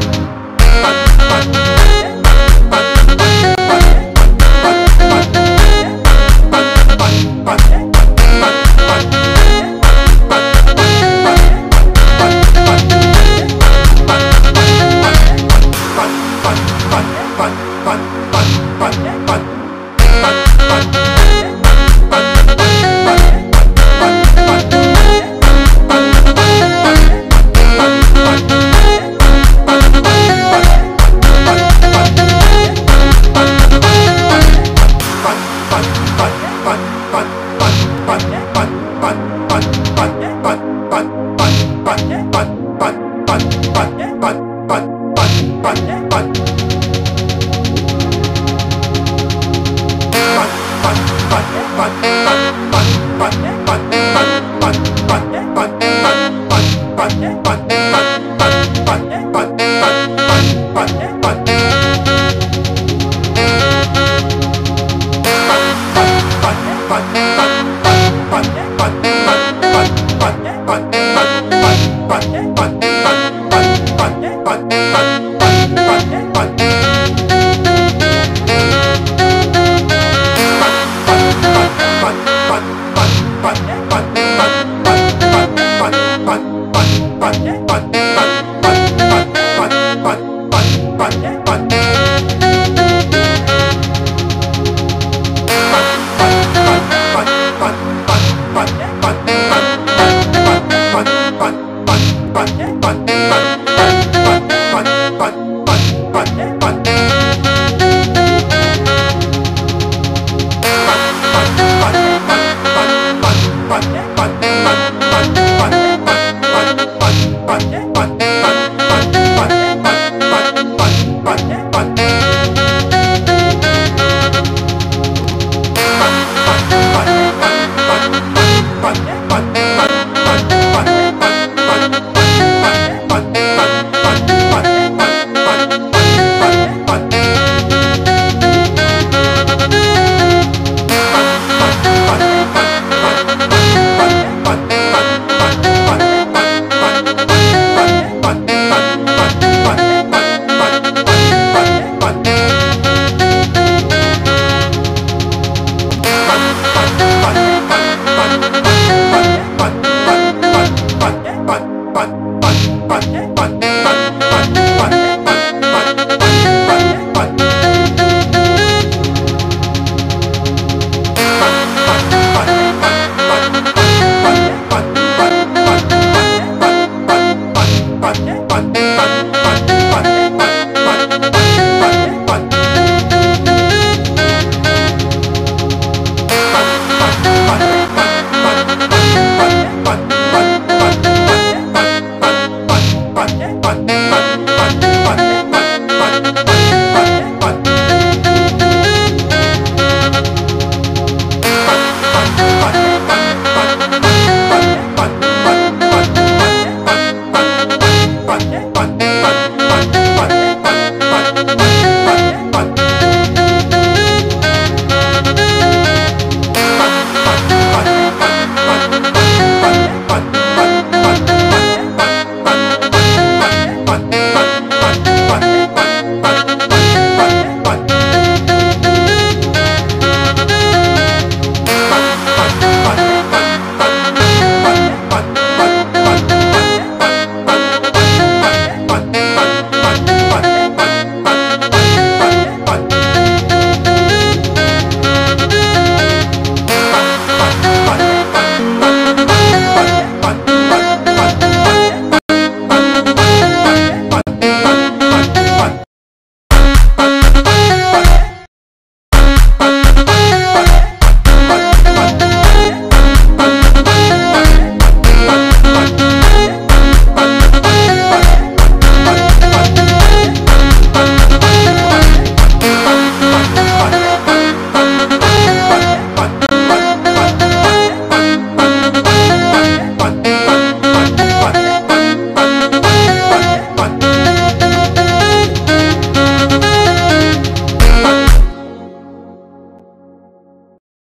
Thank you. Bye. Yeah.